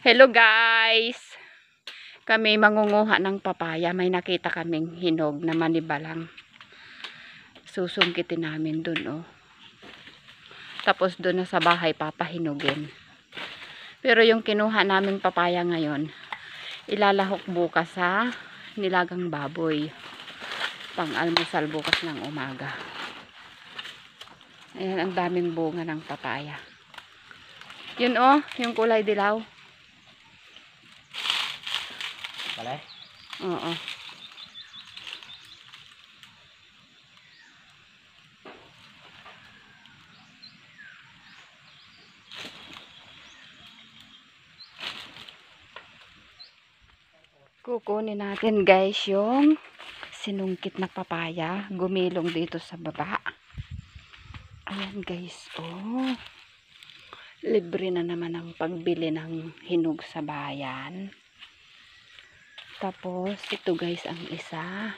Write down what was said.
Hello guys! Kami mangunguha ng papaya. May nakita kaming hinog na manibalang. Susungkitin namin dun oh. Tapos dun na sa bahay papahinugin. Pero yung kinuha naming papaya ngayon, ilalahok bukas sa nilagang baboy. Pang almusal bukas ng umaga. Ayan, ang daming bunga ng papaya. Yun oh, yung kulay dilaw. Pala? Oo. Kukunin natin guys yung sinungkit na papaya. Gumilong dito sa baba. Ayan guys. Oh. Libre na naman ang pagbili ng hinog sa bayan. Tapos, ito guys ang isa.